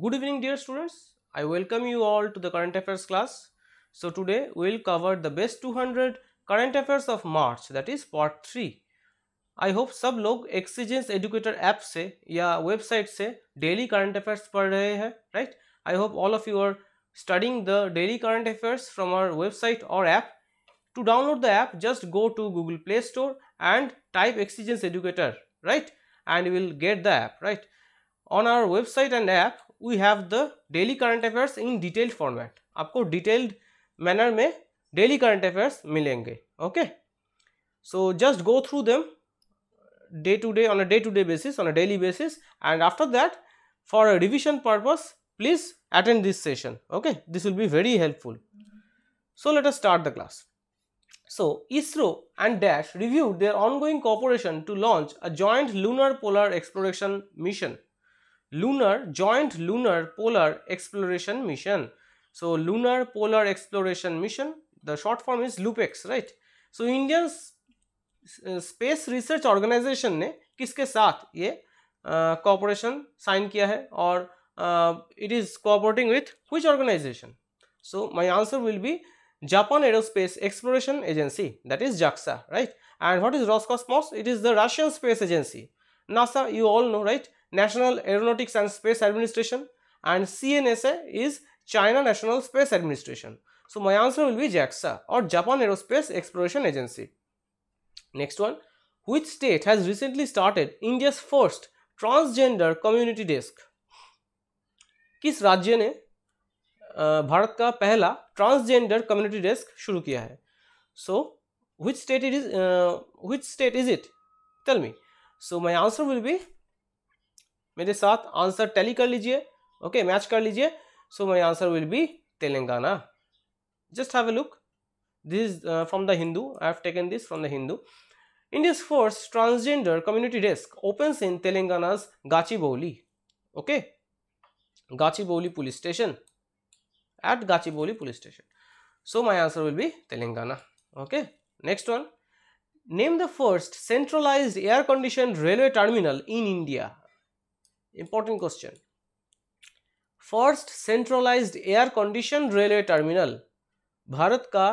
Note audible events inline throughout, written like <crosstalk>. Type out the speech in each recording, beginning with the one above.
Good evening dear students, I welcome you all to the current affairs class. So today we will cover the best 200 current affairs of March that is part 3. I hope some log ExceGence Educator app se ya website se daily current affairs पढ़ rahe hai, right? I hope all of you are studying the daily current affairs from our website or app. to download the app just go to google play store and type excegence educator right and you will get the app right on our website and app we have the daily current affairs in detailed format. आपको detailed manner में daily current affairs मिलेंगे, okay? So just go through them day to day on a day to day basis, on a daily basis, and after that, for a revision purpose, please attend this session okay this will be very helpful so let us start the class so isro and dash reviewed their ongoing cooperation to launch a joint lunar polar exploration mission lunar joint lunar polar exploration mission so lunar polar exploration mission the short form is lupex right so indian space research organisation ने किसके साथ ये corporation uh, sign किया है और uh, it is cooperating with which organization? So my answer will be Japan Aerospace Exploration Agency that is JAXA right and what is Roscosmos? It is the Russian Space Agency. NASA you all know right National Aeronautics and Space Administration and CNSA is China National Space Administration. So my answer will be JAXA or Japan Aerospace Exploration Agency. Next one which state has recently started India's first transgender community desk? किस राज्य ने भारत का पहला transgender community desk शुरू किया है so which state it is which state is it tell me so my answer will be मेरे साथ आंसर टैली कर लीजिए, ओके, मैच कर लीजिए। So my answer will be Telangana. Just have a look this from the Hindu I have taken this from the Hindu India's first transgender community desk open in Telangana Gachi Gachibowli okay Gachibowli police station at Gachi Gachibowli police station so my answer will be Telangana okay next one name the first centralise air condition railway terminal in India Important question. First centralized air conditioned railway terminal. भारत का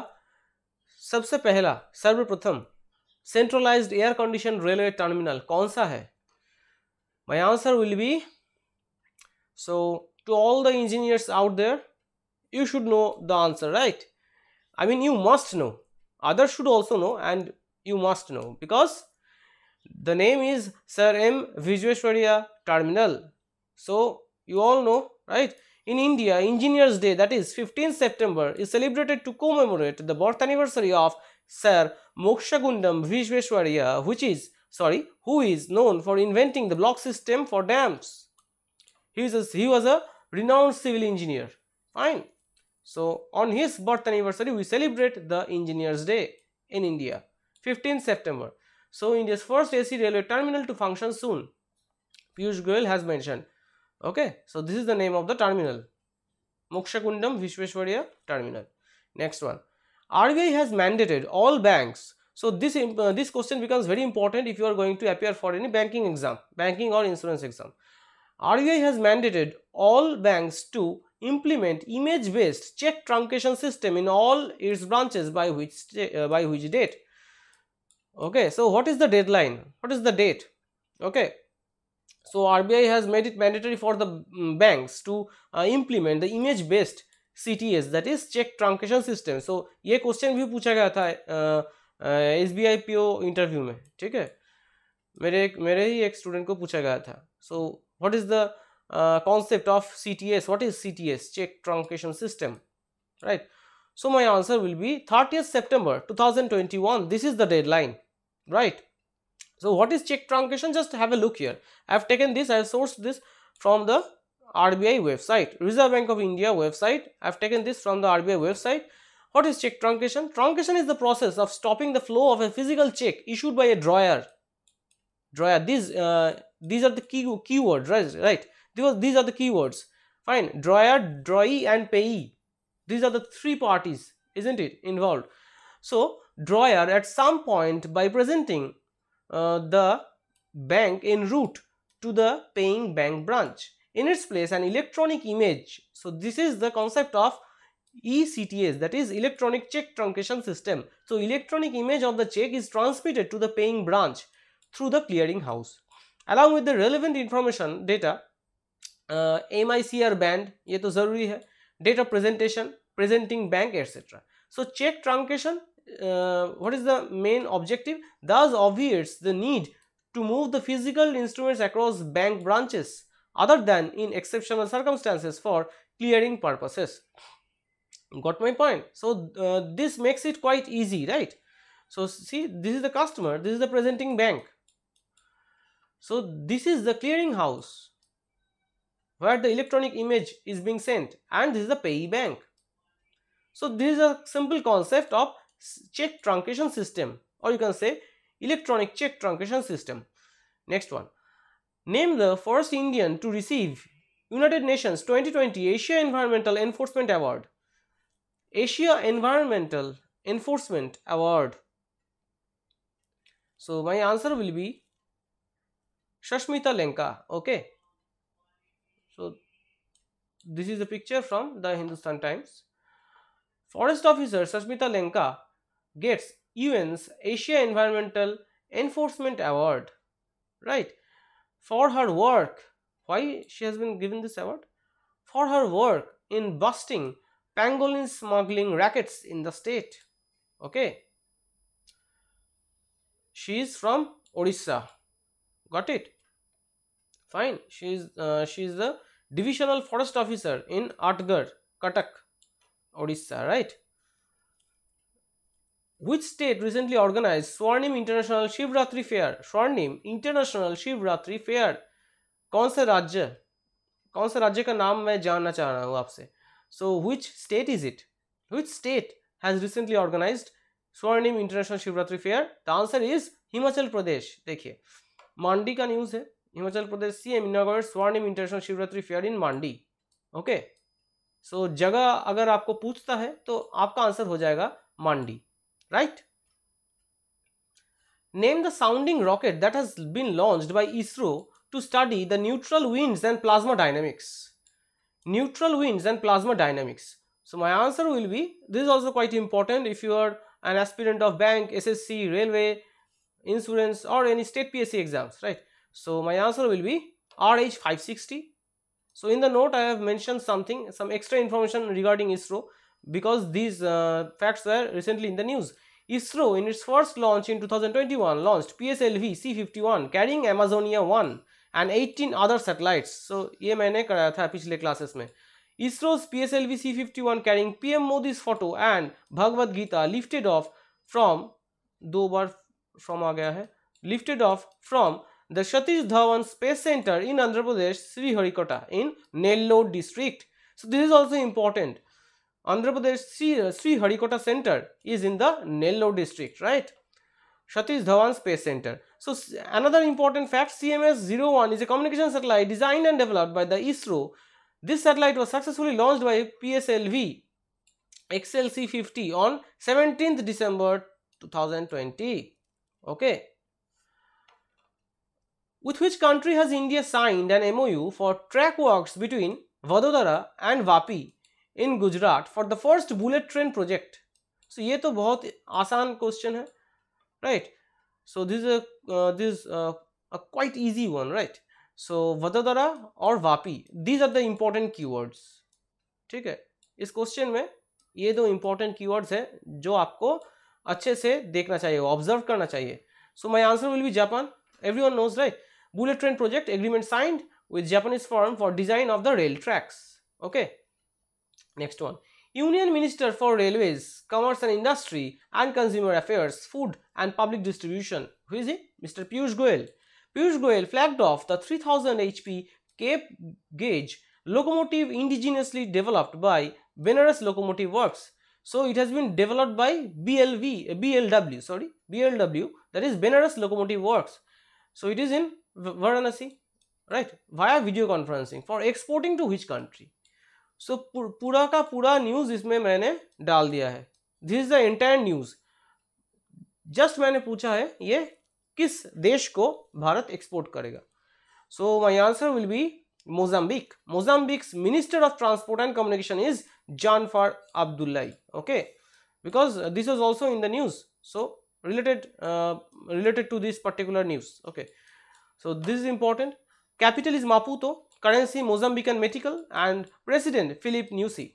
सबसे पहला सर्वप्रथम centralised air condition railway terminal कौन सा है my answer will be so to all the engineers out there you should know the answer right i mean you must know others should also know and you must know because the name is sir m vijweshwarya terminal. So you all know right? In india engineers day that is 15th september is celebrated to commemorate the birth anniversary of sir mokshagundam visvesvaraya which is sorry who is known for inventing the block system for dams. He was a, he was a renowned civil engineer. Fine. So on his birth anniversary we celebrate the engineers day in india 15th september. So india's first ac railway terminal to function soon piyush goyal has mentioned. Okay so this is the name of the terminal. Mokshagundam visvesvaraya terminal. Next one. Rbi has mandated all banks. So this uh, this question becomes very important if you are going to appear for any banking exam banking or insurance exam. RBI has mandated all banks to implement image based check truncation system in all its branches by which uh, by which date? Okay so what is the deadline? What is the date? Okay so RBI has made it mandatory for the um, banks to uh, implement the image based CTS that is check truncation system so ये question भी पूछा गया था S B I P O interview में ठीक है मेरे मेरे ही एक स्टूडेंट को पूछा गया था सो so, what is the uh, concept of cts what is cts check truncation system right so my answer will be 30th september 2021 this is the deadline right So what is check truncation? Just have a look here. I have taken this i have sourced this from the rbi website reserve bank of india website. I have taken this from the rbi website. What is check truncation? Truncation is the process of stopping the flow of a physical check issued by a drawer. Drawer. These uh, these are the key keywords right? Right. Because these are the keywords. Fine. Drawer drawee and payee. These are the three parties isn't it involved? So drawer at some point by presenting uh, the bank en route to the paying bank branch in its place an electronic image. So this is the concept of ECTS that is electronic check truncation system. So electronic image of the check is transmitted to the paying branch through the clearing house along with the relevant information data uh, MICR band ये तो ज़रूरी है date of presentation presenting bank etc. So check truncation uh, what is the main objective? Thus obviates the need to move the physical instruments across bank branches other than in exceptional circumstances for clearing purposes. Got my point? So uh, this makes it quite easy right? So see this is the customer this is the presenting bank. So this is the clearing house where the electronic image is being sent and this is the payee bank. So this is a simple concept of check truncation system or you can say electronic check truncation system next one name the first indian to receive united nations 2020 asia environmental enforcement award Asia Environmental Enforcement Award. So my answer will be Sasmita Lenka. Okay. So this is a picture from the Hindustan Times. Forest officer Sasmita Lenka gets UN's Asia Environmental Enforcement Award. Right. For her work. Why she has been given this award? For her work in busting pangolin smuggling rackets in the state okay she is from odisha got it fine she is uh, she is the divisional forest officer in Athagarh Cuttack odisha right which state recently organized swarnim international shivratri fair? Swarnim international shivratri fair. कौन सा राज्य? कौन सा राज्य का नाम मैं जानना चाह रहा हूँ आपसे? So which state is it which state has recently organise स्वर्णिम international Shivaratri fair the answer is Himachal Pradesh देखिए मांडी का न्यूज़ है। Himachal Pradesh C M इनागोर Swarnim international Shivratri fair in Mandi okay so जगह अगर आपको पूछता है तो आपका आंसर हो जाएगा मांडी right? Name the sounding rocket that has been launched by ISRO to study the neutral winds and plasma dynamics. Neutral winds and plasma dynamics. So my answer will be, this is also quite important if you are an aspirant of bank, SSC, railway, insurance or any state PSC exams, right? So my answer will be RH560. So in the note I have mentioned something, some extra information regarding ISRO because these uh, facts were recently in the news. ISRO in its first launch in 2021 launched PSLV C51 carrying Amazonia 1 and 18 other satellites सो ये मैंने कराया था पिछले classes में ISRO's PSLV C51 carrying PM Modi's photo and Bhagavad Gita lifted off from दो बार from आ गया है lifted off from the Satish Dhawan Space Center in Andhra Pradesh, Sriharikota in Nellore district. So this is also important. Andhra Pradesh Sri, uh, Sriharikota Center is in the Nellore district, right? Satish Dhawan Space Center. So another important fact CMS-01 is a communication satellite designed and developed by the ISRO. This satellite was successfully launched by PSLV XLC-50 on 17th December 2020. Okay. With which country has India signed an MOU for track works between Vadodara and Vapi in Gujarat for the first bullet train project so ये तो बहुत आसान question है right so this this quite easy one right so Vadodara और Vapi these are the important की ठीक है? इस क्वेश्चन में ये दो इम्पोर्टेंट कीवर्ड्स है जो आपको अच्छे से देखना चाहिए ऑब्ज़र्व करना चाहिए। So my answer will be Japan everyone knows right bullet train project agreement signed with Japanese firm for design of the rail tracks Okay. Next one. Union Minister for Railways, Commerce and Industry and Consumer Affairs, Food and Public Distribution. Who is he? Mr. Piyush Goyal. Piyush Goyal flagged off the 3000 HP Cape gauge locomotive indigenously developed by Benares Locomotive Works. So it has been developed by BLV, eh, BLW, sorry, BLW, that is Benares Locomotive Works. So it is in Varanasi, right, via video conferencing for exporting to which country? So पूरा का पूरा news इसमें मैंने डाल दिया है। This is the entire news just मैंने पूछा है, ये किस देश को भारत एक्सपोर्ट करेगा? So my answer will be Mozambique Mozambique minister of transport and communication is Janfar Abdulai okay because this was also in the news so related related to this particular news okay so this is important capital is Maputo तो Currency Mozambican Metical and President Philip Nyusi.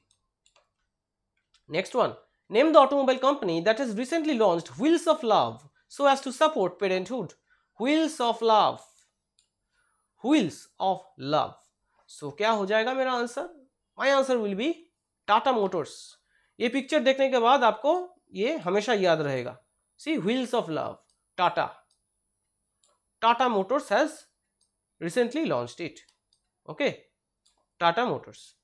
Next one. Name the automobile company that has recently launched Wheels of Love so as to support parenthood. Wheels of Love. Wheels of Love. So क्या हो जाएगा मेरा answer my answer will be Tata Motors ये picture देखने के बाद आपको ये हमेशा याद रहेगा see wheels of love Tata Tata Motors has recently launched it okay tata motors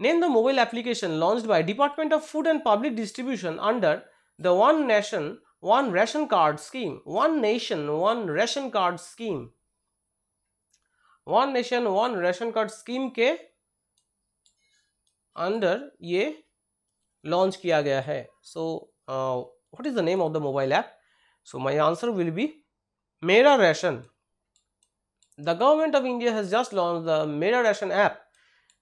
name the mobile application launched by department of food and public distribution under the one nation one ration card scheme one nation one ration card scheme one nation one ration card scheme के under ये launch किया गया है सो what is the name of the mobile app so my answer will B मेरा ration the government of India has just launched the Mera Ration app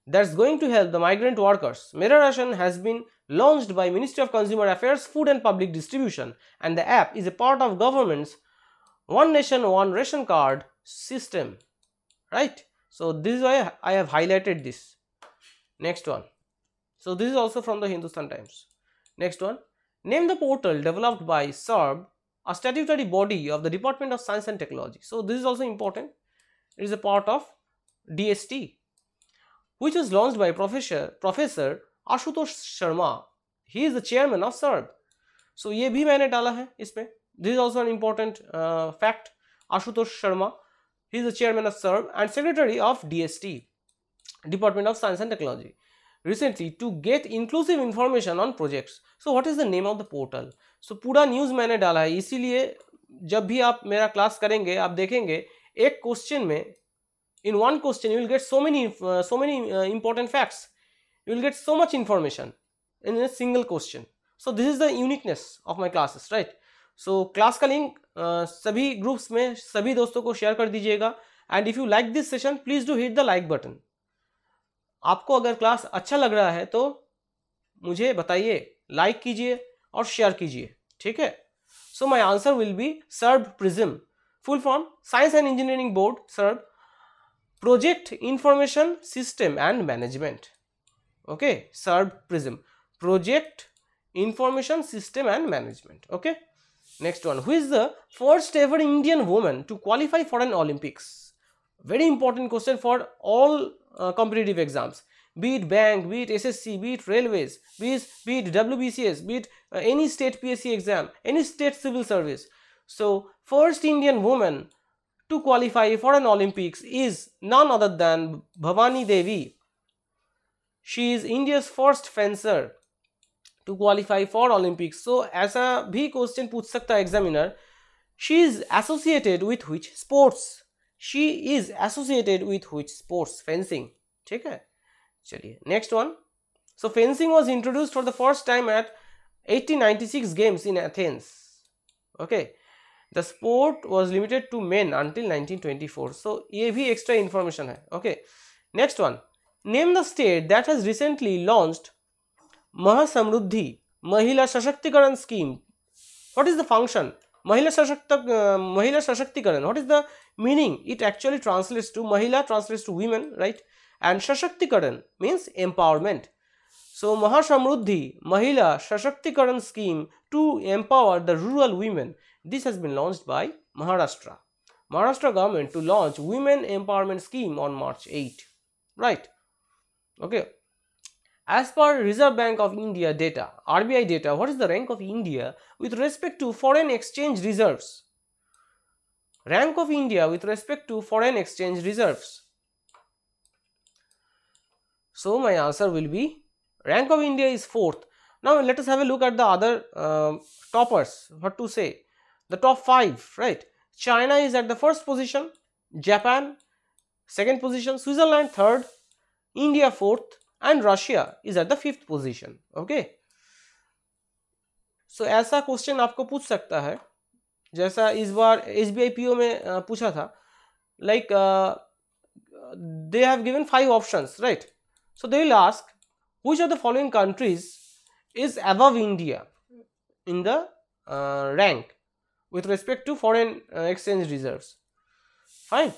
that's going to help the migrant workers. Mera Ration has been launched by Ministry of Consumer Affairs, Food and Public Distribution and the app is a part of government's One Nation One Ration Card system. Right? So, this is why I have highlighted this. Next one. So, this is also from the Hindustan Times. Next one. Name the portal developed by SERB, a statutory body of the Department of Science and Technology. So, this is also important it is a part of DST which was launched by Professor Professor Ashutosh Sharma. He is the chairman of SERB. So ये भी मैंने डाला है इसमें. This is also an important uh, fact. Ashutosh Sharma. He is the chairman of SERB and secretary of DST, Department of Science and Technology. Recently to get inclusive information on projects. So what is the name of the portal? So पूरा news मैंने डाला है इसीलिए जब भी आप मेरा class करेंगे आप देखेंगे एक क्वेश्चन में in one question you will get so many so many important facts you will get so much information in a single question so this is the uniqueness of my classes right so class का link uh, सभी groups में सभी दोस्तों को share कर दीजिएगा। And if you like this session please do hit the like button आपको अगर क्लास अच्छा लग रहा है तो मुझे बताइए लाइक कीजिए और शेयर कीजिए, ठीक है? So my answer will be serve prism full form science and engineering board SERB project information system and management. Okay SERB PRISM. Project information system and management. Okay next one. Who is the first ever indian woman to qualify for an olympics? Very important question for all uh, competitive exams. Be it bank be it ssc be it railways be it, be it wbcs be it uh, any state psc exam any state civil service so, first Indian woman to qualify for an Olympics is none other than Bhavani Devi. She is India's first fencer to qualify for Olympics. So, ऐसा भी question पूछ सकता है examiner. She is associated with which sports? She is associated with which sports? Fencing. ठीक है चलिए next one. So, fencing was introduced for the first time at 1896 games in Athens. Okay. The sport was limited to men until 1924 सो ये भी extra information है okay next one name the state that has recently launched Mahasamriddhi Mahila Sashaktikaran scheme what is the function महिला सशक्त महिला सशक्तिकरण what is the meaning it actually translates to महिला translates to women right and सशक्तिकरण means empowerment so Mahasamruddhi Mahila Shashakti scheme to empower the rural women this has been launched by Maharashtra. Maharashtra government to launch women empowerment scheme on March 8. Right. Okay. As per Reserve Bank of India data, RBI data, what is the rank of India with respect to foreign exchange reserves? Rank of India with respect to foreign exchange reserves. So, my answer will be rank of India is 4th. Now, let us have a look at the other uh, toppers, what to say the top 5 right China is at the first position Japan second position Switzerland third India fourth and Russia is at the fifth position okay so ऐसा question आपको पूछ सकता है जैसा इस बार S B I P ओ में पूछा था like they have given five options right so they will ask which of the following countries is above india in the uh, rank with respect to foreign uh, exchange reserves fine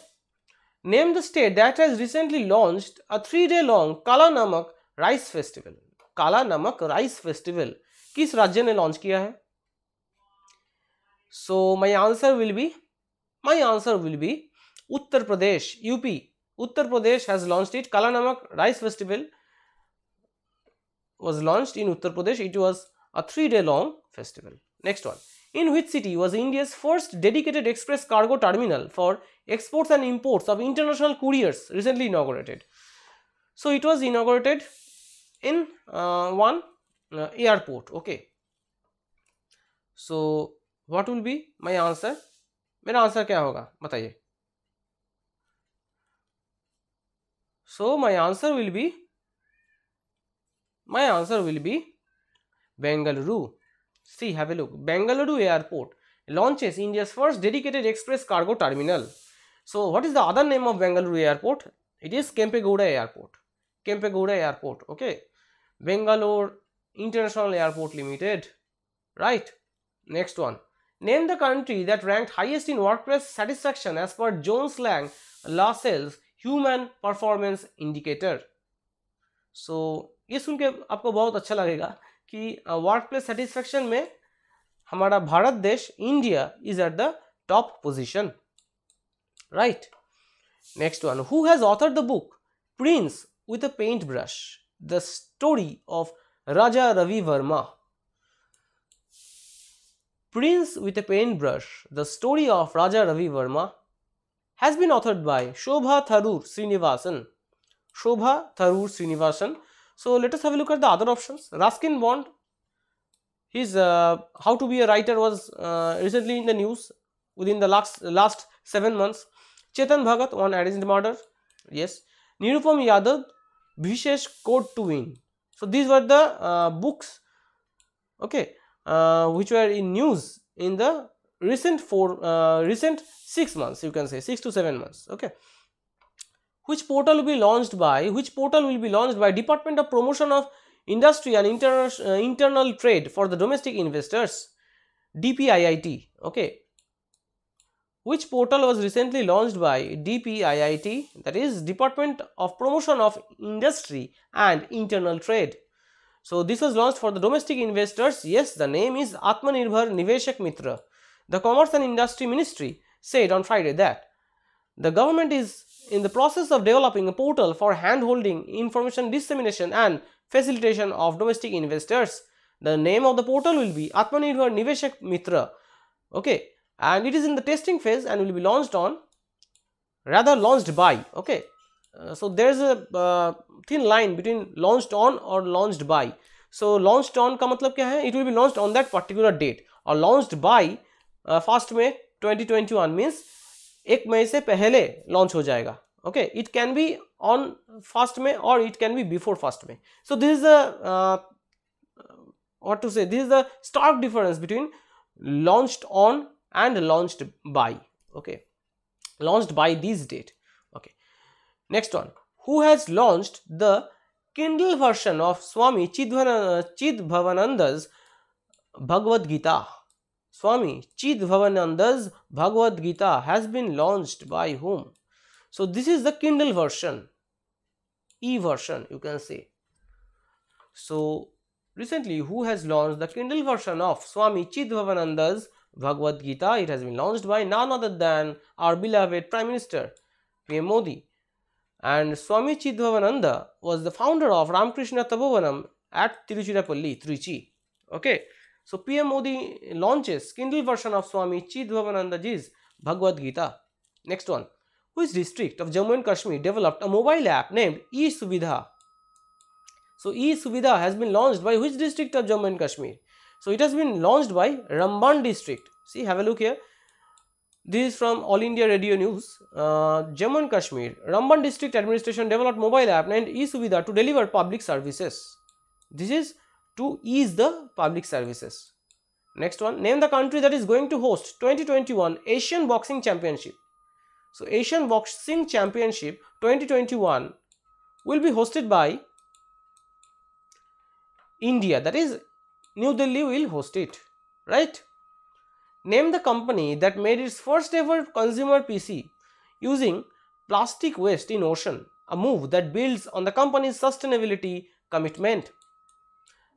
name the state that has recently launched a three day long kala namak rice festival kala namak rice festival किस राज्य ने launch किया है so my answer will be my answer will be Uttar Pradesh UP Uttar Pradesh has launched it Kala Namak rice festival was launched in Uttar Pradesh. It was a three day long festival. Next one. In which city was India's first dedicated express cargo terminal for exports and imports of international couriers recently inaugurated? So, it was inaugurated in uh, one uh, airport. Okay. So, what will be my answer? मेरा answer क्या होगा बताइए So, my answer will be my answer will be Bengaluru. See, have a look. Bengaluru Airport launches India's first dedicated express cargo terminal. So, what is the other name of Bengaluru Airport? It is Kempegowda Airport. Kempegowda Airport. Okay. Bangalore International Airport Limited. Right. Next one. Name the country that ranked highest in workplace satisfaction as per Jones Lang Lascelles Human Performance Indicator. So, ये सुन के आपको बहुत अच्छा लगेगा कि work place satisfaction में हमारा भारत देश India is at the top position right next one who has author the book prince with a paint brush the story of Raja Ravi Varma prince with a paint brush the story of Raja Ravi Varma has been authored by Shobha Tharoor Srinivasan. Shobha Tharoor Srinivasan so let us have a look at the other options. Ruskin Bond, his uh, how to be a writer was uh, recently in the news within the last last seven months. Chetan Bhagat, one arranged murder, yes. Nirupam Yadav, Vishesh Code to Win. So these were the uh, books, okay, uh, which were in news in the recent four uh, recent six months. You can say six to seven months, okay which portal will be launched by which portal will be launched by department of promotion of industry and inter, uh, internal trade for the domestic investors dpiit okay? Which portal was recently launched by dpiit that is department of promotion of industry and internal trade. So this was launched for the domestic investors. Yes the name is atmanirbhar niveshak mitra. The commerce and industry ministry said on friday that the government is in the process of developing a portal for hand-holding, information dissemination and facilitation of domestic investors. The name of the portal will be Atmanirbhar Niveshak Mitra. Okay, and it is in the testing phase and will be launched on, rather launched by. Okay, uh, so there is a uh, thin line between launched on or launched by. So launched on का मतलब क्या है? It will be launched on that particular date or launched by uh, first May 2021 means एक मई से पहले launch हो जाएगा okay it can be on first में और it can be before first में so this is the what to say this is the stark difference between launched on and launched by okay launched by this date okay next one who has launched the kindle version of swami chidbhavananda's bhagavad gita Swami Chidbhavananda's Bhagavad Gita has been launched by whom? So, this is the Kindle version, e version you can say. So, recently who has launched the Kindle version of Swami Chidbhavananda's Bhagavad Gita? It has been launched by none other than our beloved Prime Minister PM Modi. And Swami Chidbhavananda was the founder of Ramakrishna Tapovanam at Tiruchirappalli, Trichy. Okay. So PM Modi launches Kindle version of Swami Chidbhavanandaji's Bhagavad Gita. Next one. Which district of Jammu and Kashmir developed a mobile app named e-Suvidha? So e-Suvidha has been launched by which district of Jammu and Kashmir? So it has been launched by Ramban district. See, have a look here. This is from All India Radio News. Uh, Jammu and Kashmir, Ramban district administration developed mobile app named e-Suvidha to deliver public services. This is to ease the public services. Next one, name the country that is going to host 2021 Asian Boxing Championship. So Asian Boxing Championship 2021 will be hosted by India that is New Delhi will host it right name the company that made its first ever consumer PC using plastic waste in ocean a move that builds on the company's sustainability commitment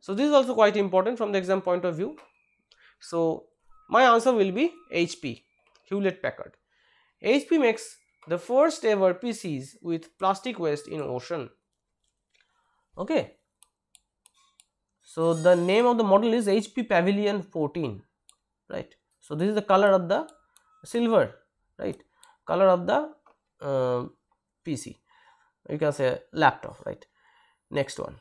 so this is also quite important from the exam point of view. So my answer will be HP Hewlett Packard. HP makes the first ever PCs with plastic waste in ocean. Okay. So the name of the model is HP Pavilion 14 right? So this is the color of the silver right? Color of the uh, PC you can say laptop right? Next one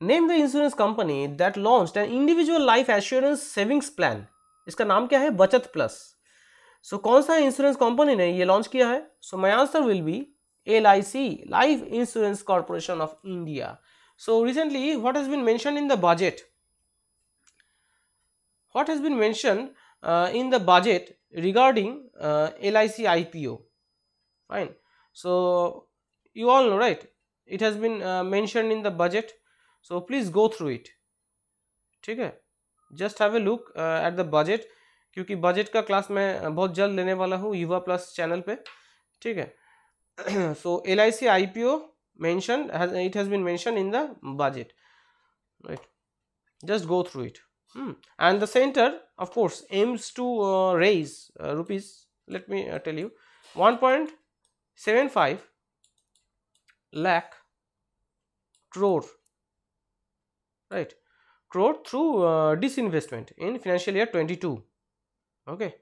name the insurance company that launched an individual life assurance savings plan इसका नाम क्या है बचत plus so so, कौन सा insurance company ने ये launch किया है so my answer will B L I C life insurance corporation of India so recently what has been mention in the budget what has been mentioned uh, in the budget regarding uh, LIC IPO fine so you all know right it has been uh, mentioned in the budget So please go through it ठीक है? Just have a look uh, at the क्योंकि budget का class मैं बहुत जल्द लेने वाला हूँ युवा प्लस चैनल पे। ठीक है? So L I C I P O mention it has been mention in the budget right just go through it and the centre of course aims to raise rupees let me tell you one point seven five lakh crore right crore through uh, disinvestment in financial year 22 okay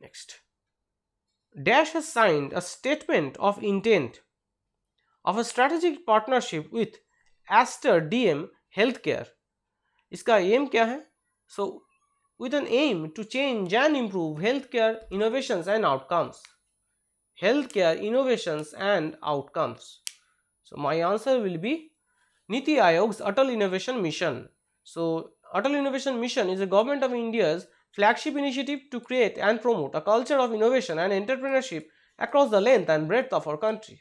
next dash has signed a statement of intent of a strategic partnership with aster dm healthcare इसका M क्या है सो with an aim to change and improve healthcare innovations and outcomes healthcare innovations and outcomes so my answer will be niti aayog's atal innovation mission. So atal innovation mission is a government of india's flagship initiative to create and promote a culture of innovation and entrepreneurship across the length and breadth of our country.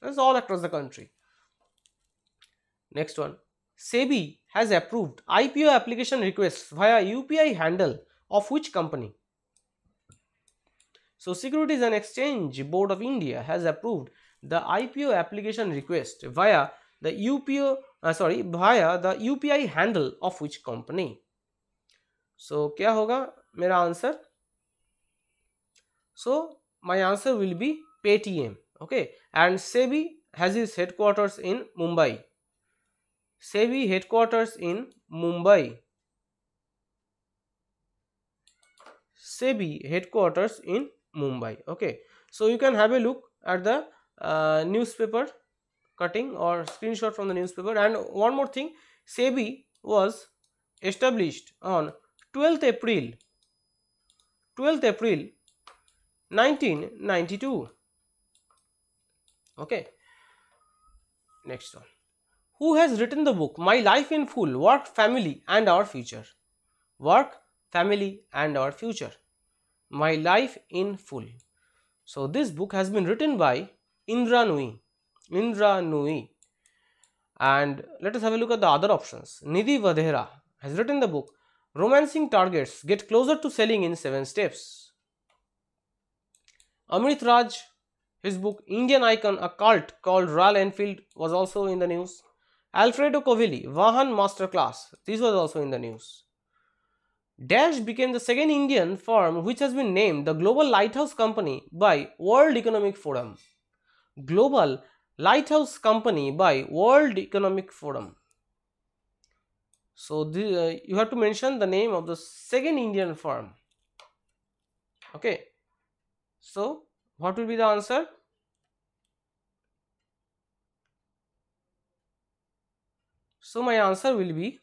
That's all across the country. Next one. SEBI has approved IPO application requests via UPI handle of which company? So, Securities and Exchange Board of India has approved the IPO application request via the UPO uh, sorry via the UPI handle of which company? So, क्या होगा मेरा answer So, my answer will be Paytm okay and SEBI has its headquarters in Mumbai SEBI headquarters in Mumbai. SEBI headquarters in Mumbai. Okay, so you can have a look at the uh, newspaper cutting or screenshot from the newspaper. And one more thing, SEBI was established on 12th April, 12th April 1992. Okay, next one who has written the book My Life in Full Work, Family and Our Future. Work, Family and Our Future. My Life in Full. So, this book has been written by Indra Nooyi. Indra Nooyi. And let us have a look at the other options. Nidhi Vadhera has written the book Romancing Targets Get Closer to Selling in 7 Steps. Amrit Raj, his book Indian Icon, a cult called Royal Enfield was also in the news. Alfredo Covilli, Vahan Masterclass, this was also in the news. Dash became the second Indian firm which has been named the Global Lighthouse Company by World Economic Forum. Global Lighthouse Company by World Economic Forum. So, the, uh, you have to mention the name of the second Indian firm. Okay. So, what will be the answer? So, my answer will be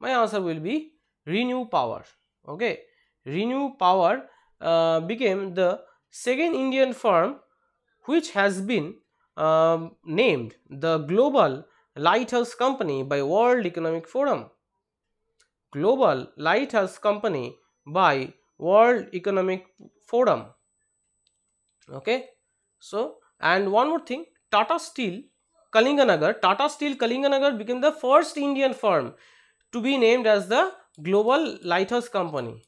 my answer will be Renew Power. Okay, Renew Power uh, became the second Indian firm which has been um, named the Global Lighthouse Company by World Economic Forum. Global Lighthouse Company by World Economic Forum. Okay. So, and one more thing Tata Steel Kalinganagar, Tata Steel Kalinganagar became the first Indian firm to be named as the Global Lighthouse Company.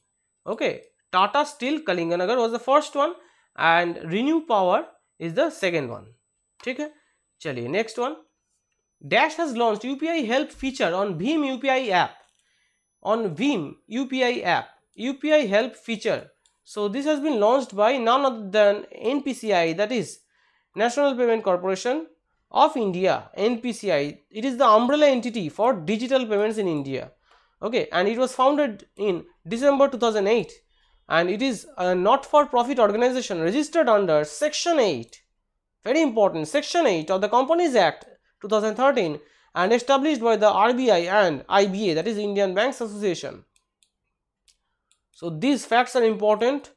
Okay, Tata Steel Kalinganagar was the first one and Renew Power is the second one. Okay, chaliye next one. Dash has launched UPI help feature on Bhim UPI app. On Bhim UPI app, UPI help feature. So this has been launched by none other than NPCI that is National Payment Corporation of India NPCI. It is the umbrella entity for digital payments in India. Okay, and it was founded in December 2008 and it is a not for profit organization registered under section 8 very important section 8 of the companies act 2013 and established by the RBI and IBA that is Indian Banks Association. So these facts are important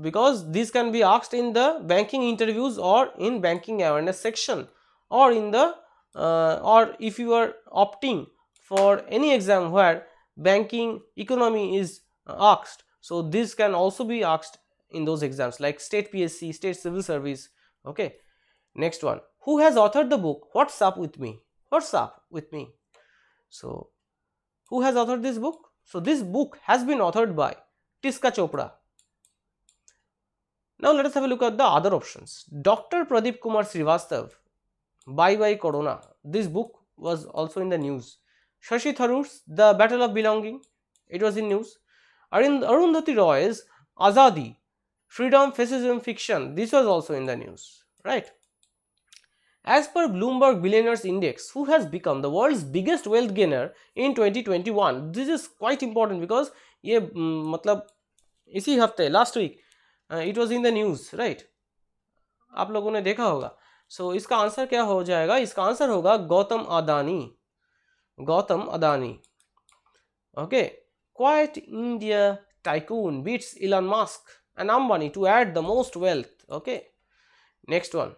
because these can be asked in the banking interviews or in banking awareness section or in the uh, or if you are opting for any exam where banking economy is asked. So this can also be asked in those exams like state PSC, state civil service. Okay. Next one. Who has authored the book? What's up with me? What's up with me? So who has authored this book? So this book has been authored by Tisca Chopra. Now let us have a look at the other options. Dr. Pradeep Kumar Srivastav, Bye Bye Corona. This book was also in the news. Shashi Tharoor's The Battle of Belonging. It was in news. Arundhati Roy's Azadi, Freedom, Fascism, Fiction, this was also in the news, right? As per Bloomberg Billionaires Index, who has become the world's biggest wealth gainer in 2021? This is quite important because ये मतलब इसी हफ़्ते last week it was in the news right आप लोगों ने देखा होगा so, इसका आंसर क्या हो जाएगा इसका आंसर होगा Gautam Adani Gautam Adani okay Quiet India tycoon beats Elon Musk and Ambani to add the most wealth. Okay. Next one.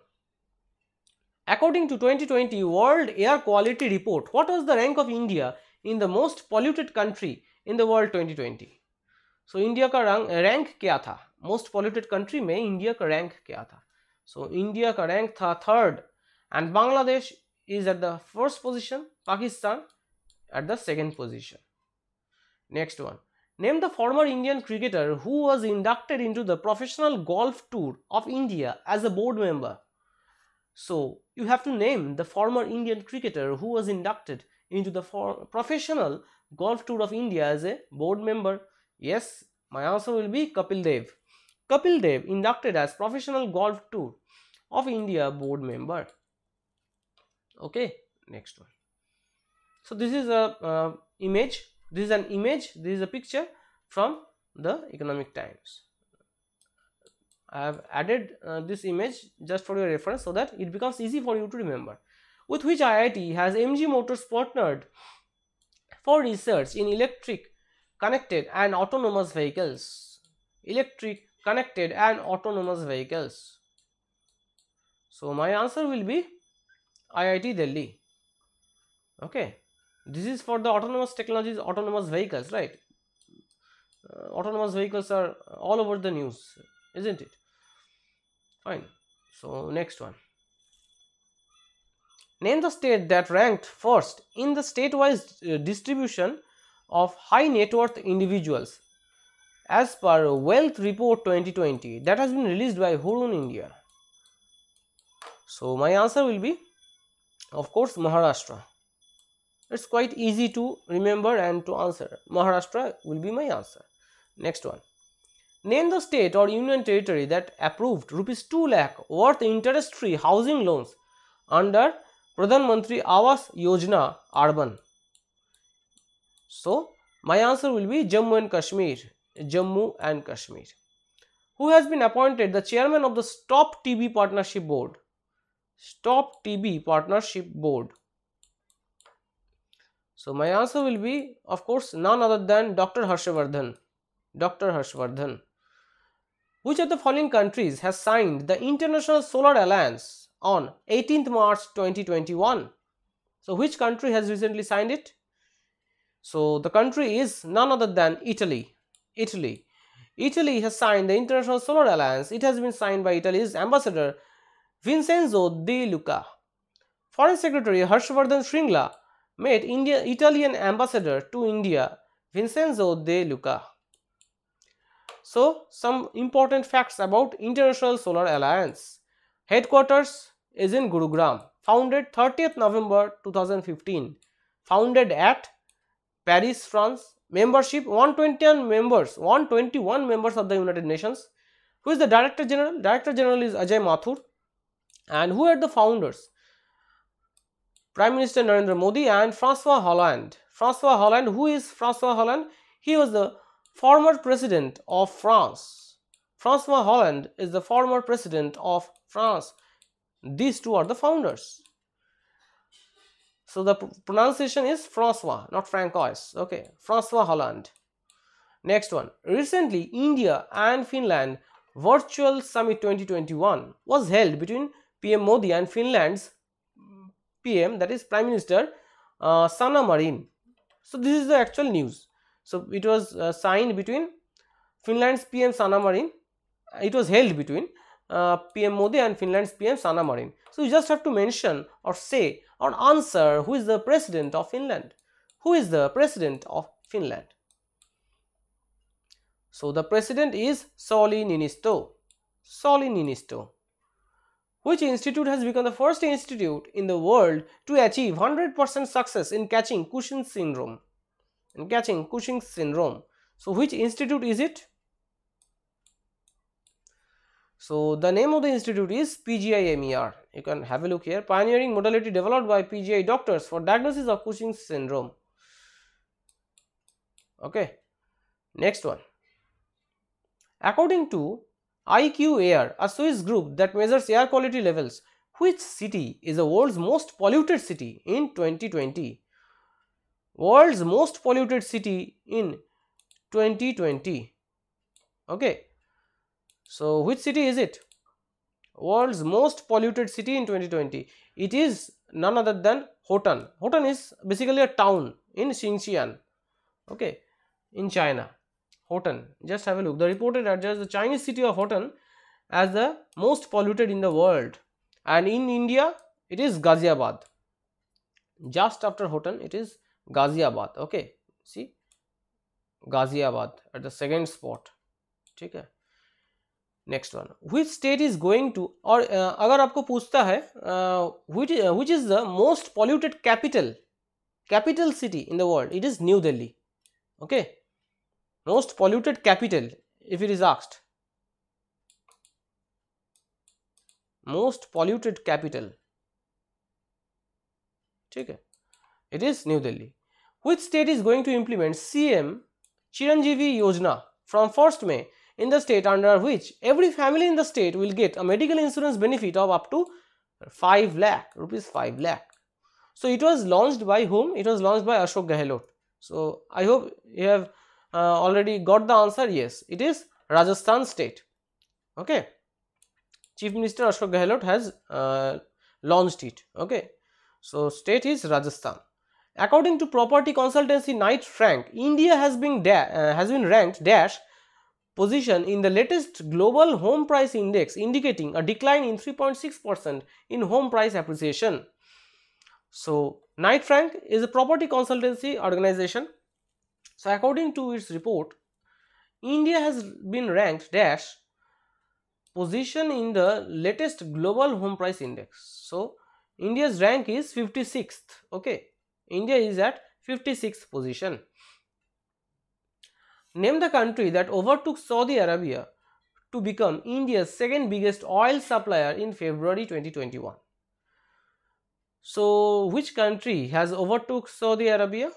According to 2020 World Air Quality Report, what was the rank of India in the most polluted country in the world 2020? So India का rank, rank क्या था most polluted country में India का rank क्या था So India का rank था third and Bangladesh is at the first position, Pakistan at the second position. Next one. Name the former Indian cricketer who was inducted into the Professional Golf Tour of India as a board member. So, you have to name the former Indian cricketer who was inducted into the Professional Golf Tour of India as a board member. Yes, my answer will be Kapil Dev. Kapil Dev inducted as Professional Golf Tour of India board member. Okay, next one. So, this is a uh, image this is an image this is a picture from the economic times. I have added uh, this image just for your reference so that it becomes easy for you to remember. With which iit has mg motors partnered for research in electric connected and autonomous vehicles. Electric connected and autonomous vehicles. So my answer will be iit delhi. Okay this is for the autonomous technologies autonomous vehicles right? Uh, autonomous vehicles are all over the news isn't it? Fine. So next one. Name the state that ranked first in the state-wise uh, distribution of high net worth individuals as per wealth report 2020 that has been released by Hurun India. So my answer will be of course Maharashtra it's quite easy to remember and to answer. Maharashtra will be my answer. Next one. Name the state or union territory that approved rupees 2 lakh worth interest free housing loans under Pradhan Mantri Awas Yojana Urban. So, my answer will be Jammu and Kashmir. Jammu and Kashmir. Who has been appointed the chairman of the Stop TB Partnership Board? Stop TB Partnership Board. So my answer will be of course none other than Dr. Harshvardhan. Dr. Harshvardhan. Which of the following countries has signed the International Solar Alliance on 18th March 2021? So which country has recently signed it? So the country is none other than Italy. Italy. Italy has signed the International Solar Alliance. It has been signed by Italy's ambassador Vincenzo De Luca. Foreign Secretary Harshvardhan Shringla met India, Italian ambassador to India Vincenzo De Luca. So, some important facts about International Solar Alliance. Headquarters is in Gurugram, founded 30th November 2015, founded at Paris, France. Membership 121 members, 121 members of the United Nations. Who is the Director General? Director General is Ajay Mathur. And who are the founders? Prime Minister Narendra Modi and Francois Hollande. Francois Hollande, who is Francois Hollande? He was the former president of France. Francois Hollande is the former president of France. These two are the founders. So the pronunciation is Francois, not Francois. Okay, Francois Hollande. Next one. Recently, India and Finland Virtual Summit 2021 was held between PM Modi and Finland's PM, that is Prime Minister uh, Sanna Marin. So this is the actual news. So it was uh, signed between Finland's PM Sanna Marin. It was held between uh, PM Modi and Finland's PM Sanna Marin. So you just have to mention or say or answer who is the president of Finland. Who is the president of Finland? So the president is Sauli Niinisto. Sauli Niinisto. Which institute has become the first institute in the world to achieve 100% success in catching Cushing's syndrome? In catching Cushing's syndrome. So which institute is it? So the name of the institute is PGI-MER. You can have a look here. Pioneering modality developed by PGI doctors for diagnosis of Cushing's syndrome. Okay. Next one. According to IQ Air, a Swiss group that measures air quality levels, which city is the world's most polluted city in 2020? World's most polluted city in 2020. Okay. So, which city is it? World's most polluted city in 2020. It is none other than Hotan. Hotan is basically a town in Xinjiang, okay, in China. Hotan, just have a look. The reported address the Chinese city of Hotan as the most polluted in the world, and in India it is Ghaziabad. Just after Hotan, it is Ghaziabad. Okay, see Ghaziabad at the second spot. Okay. Next one which state is going to और uh, अगर आपको पूछता है which is the most polluted capital capital city in the world it is new Delhi okay most polluted capital if it is asked most polluted capital ठीक है it is new Delhi which state is going to implement C M Chiranjeevi योजना from first में in the state under which every family in the state will get a medical insurance benefit of up to 5 lakh rupees 5 lakh. So it was launched by whom? It was launched by Ashok Gehlot. So I hope you have uh, already got the answer. Yes, it is Rajasthan state. Okay. Chief Minister Ashok Gehlot has uh, launched it. Okay. So state is Rajasthan. According to property consultancy Knight Frank, India has been uh, has been ranked dash position in the latest global home price index indicating a decline in 3.6% in home price appreciation. So, Knight Frank is a property consultancy organization. So, according to its report, India has been ranked dash position in the latest global home price index. So, India's rank is 56th. Okay, India is at 56th position. Name the country that overtook Saudi Arabia to become India's second biggest oil supplier in February 2021. So, which country has overtook Saudi Arabia?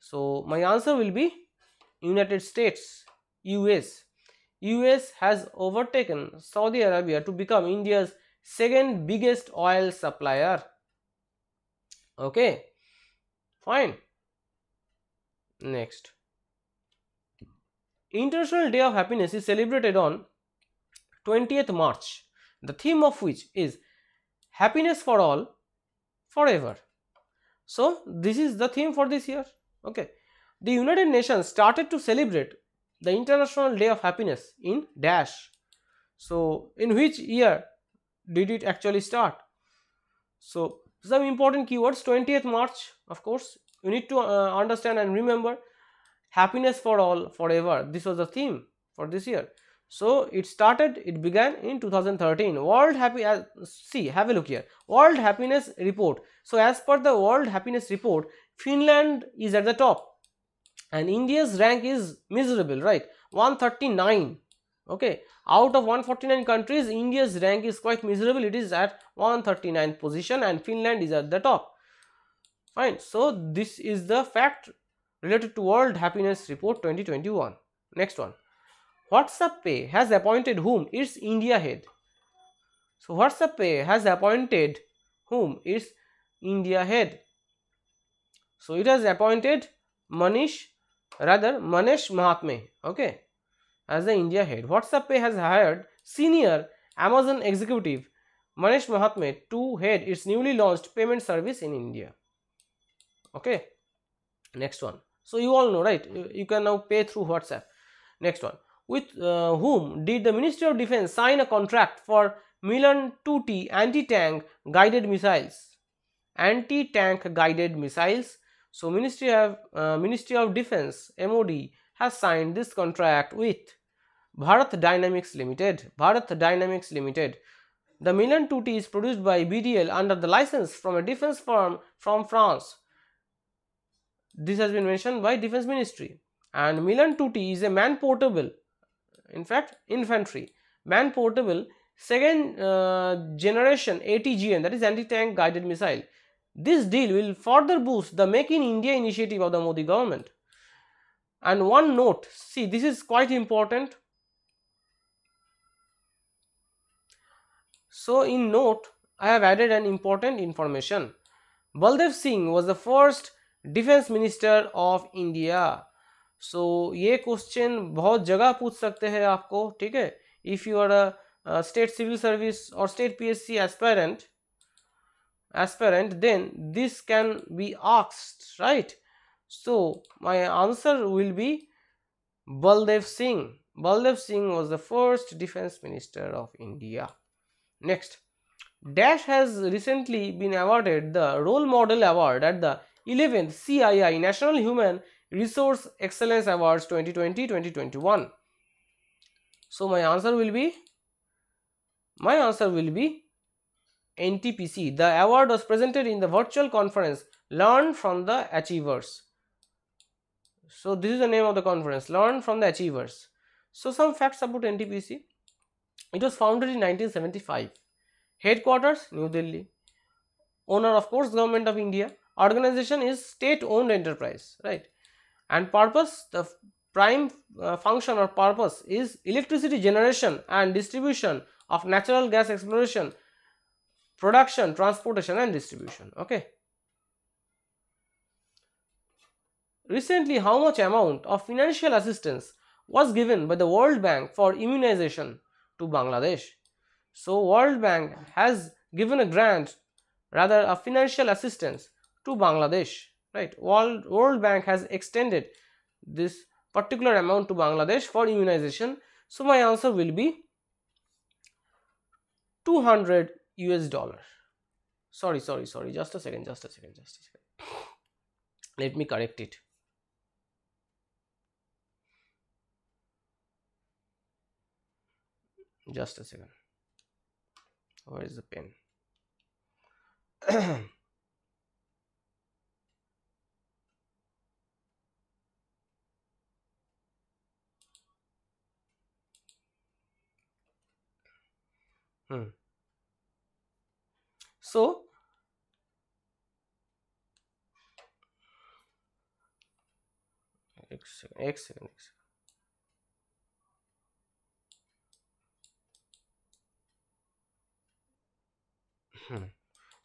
So, my answer will be United States, US. US has overtaken Saudi Arabia to become India's second biggest oil supplier. Okay, fine. Next. International Day of Happiness is celebrated on 20th March, the theme of which is happiness for all forever. So, this is the theme for this year. Okay. the United Nations started to celebrate the International Day of Happiness in Dash. So, in which year did it actually start? So, some important keywords 20th March of course you need to uh, understand and remember happiness for all forever this was the theme for this year so it started it began in 2013 world happy uh, see have a look here world happiness report so as per the world happiness report finland is at the top. And india's rank is miserable right? 139 okay. Out of 149 countries india's rank is quite miserable. It is at 139th position and finland is at the top. Fine. So this is the fact related to world happiness report 2021 next one. Whatsapp pay has appointed whom? Its india head. So whatsapp pay has appointed whom? Its india head so it has appointed manish rather manesh mahatme okay as the India head. WhatsApp Pay has hired senior Amazon executive Manish Mahatme to head its newly launched payment service in India. Okay, next one. So you all know, right? You can now pay through WhatsApp. Next one. With uh, whom did the Ministry of Defense sign a contract for Milan 2T anti-tank guided missiles? Anti-tank guided missiles. So Ministry of uh, Ministry of Defense MOD has signed this contract with Bharat Dynamics Limited. Bharat Dynamics Limited. The Milan 2T is produced by BDL under the license from a defense firm from France. This has been mentioned by Defense Ministry. And Milan 2T is a man portable, in fact, infantry, man portable second uh, generation ATGM that is anti tank guided missile. This deal will further boost the Make in India initiative of the Modi government. And one note see, this is quite important So, in note I have added an important information. Baldev Singh was the first defense minister of India. So ये question बहुत जगह पूछ सकते हैं आपको ठीक है if you are a state civil service और state PSC aspirant aspirant then this can be asked right? So my answer will be baldev singh. Baldev singh was the first defense minister of india. Next, Dash has recently been awarded the Role Model Award at the 11th CII National Human Resource Excellence Awards 2020-2021. So, my answer will be, my answer will be NTPC. The award was presented in the virtual conference Learn from the Achievers. So, this is the name of the conference Learn from the Achievers. So, some facts about NTPC. It was founded in 1975. Headquarters New Delhi. Owner of course Government of India. Organization is state owned enterprise right and purpose the prime uh, function or purpose is electricity generation and distribution of natural gas exploration production transportation and distribution okay recently how much amount of financial assistance was given by the world bank for immunization to Bangladesh. So, World Bank has given a grant rather a financial assistance to Bangladesh right World, World Bank has extended this particular amount to Bangladesh for immunization. So, my answer will be 200 US dollar. Sorry, sorry, sorry, just a second, just a second, just a second. Let me correct it. just a second where is the pen <coughs> hmm. So X X X.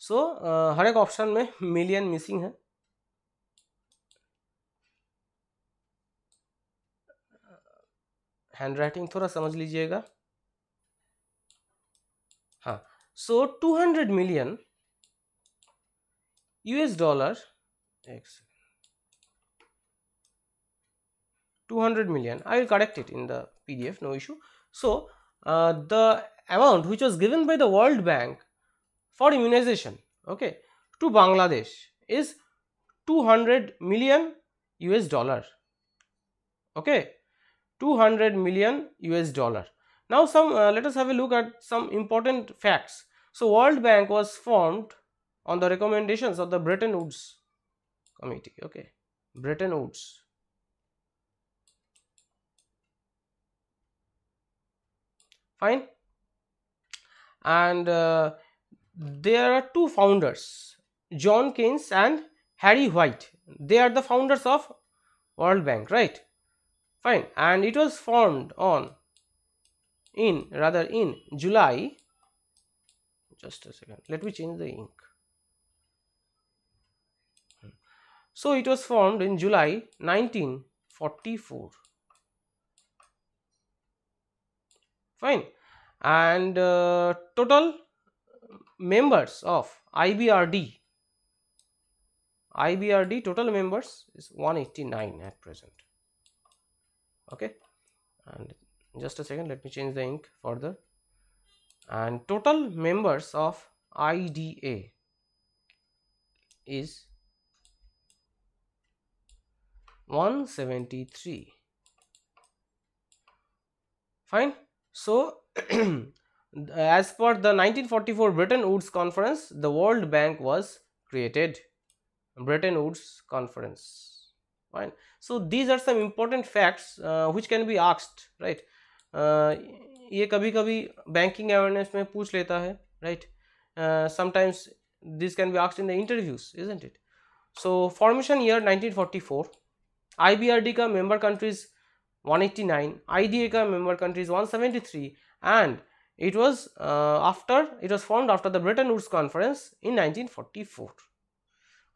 So so, हर एक option में million missing है। Handwriting थोड़ा समझ लीजिएगा। So, 200 million US dollar X 200 million I will correct it in the PDF no issue. So, uh, the amount which was given by the World Bank for immunization okay to Bangladesh is 200 million US dollar okay 200 million US dollar now some uh, let us have a look at some important facts. So world bank was formed on the recommendations of the bretton woods committee okay. Bretton woods. Fine. And uh, there are two founders john keynes and harry white. They are the founders of world bank right? Fine. And it was formed on in rather in july. Just a second. Let me change the ink. So it was formed in july 1944 fine. And uh, total members of IBRD IBRD total members is 189 at present. Okay? And just a second let me change the ink further. And total members of IDA is 173 fine. So <clears throat> as per the 1944 Bretton Woods conference the World Bank was created. Bretton Woods conference. Fine. So these are some important facts uh, which can be asked right ये कभी कभी banking awareness में पूछ लेता है right sometimes this can be asked in the interviews is and it so formation year nineteen forty four का member countries 189 IDA का member countries 173 and it was after it was form after the Bretton Woods conference in 1944 forty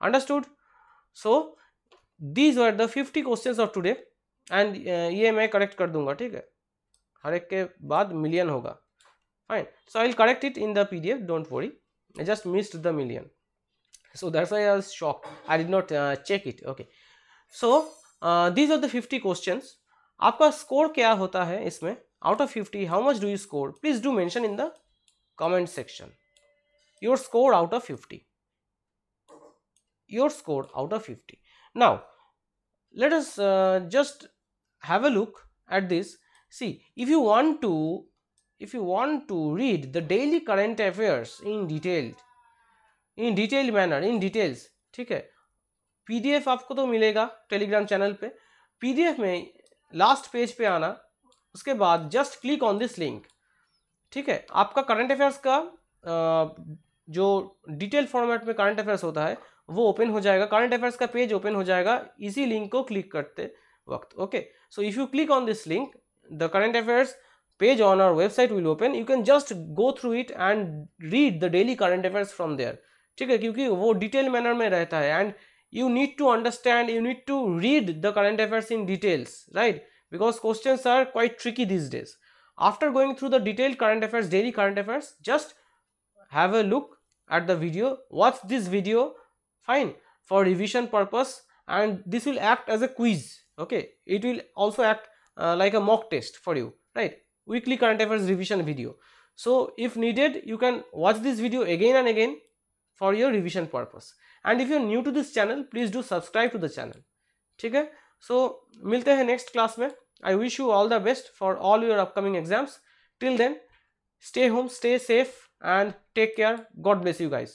understood so these are the fifty question of today and ये मैं correct कर दूँगा, ठीक है? हर एक के बाद मिलियन होगा। Fine so I will correct it in the P D F don't worry I just missed the million so that's why are shock I did not check it okay so these are the fifty question आपका score क्या होता है इसमें? Out of 50 how much do you score please do mention in the comment section your score out of 50 your score out of 50 now let us just have a look at this see, if you want to, if you want to read the daily current affairs in detailed in detailed manner, in details, ठीक है? PDF आपको तो मिलेगा Telegram channel पे। PDF में last page पे आना, उसके बाद just click on this link ठीक है? आपका करंट अफेयर्स का जो डिटेल फॉर्मेट में करंट अफेयर्स होता है, वो ओपन हो जाएगा। करंट अफेयर्स का पेज ओपन हो जाएगा। इसी लिंक को क्लिक करते वक्त okay so if you click on this link the current affairs page on our website will open you can just go through it and read the daily current affairs from there ठीक है क्योंकि वो detail manner में रहता है and you need to understand you need to read the current affairs in details right because questions are quite tricky these days after going through the detailed current affairs daily current affairs just have a look at the video watch this video fine for revision purpose and this will act as a quiz okay it will also act uh, like a mock test for you right weekly current affairs revision video so if needed you can watch this video again and again for your revision purpose and if you are new to this channel please do subscribe to the channel ठीक है so मिलते हैं next class में I wish you all the best for all your upcoming exams till then stay home stay safe and take care god bless you guys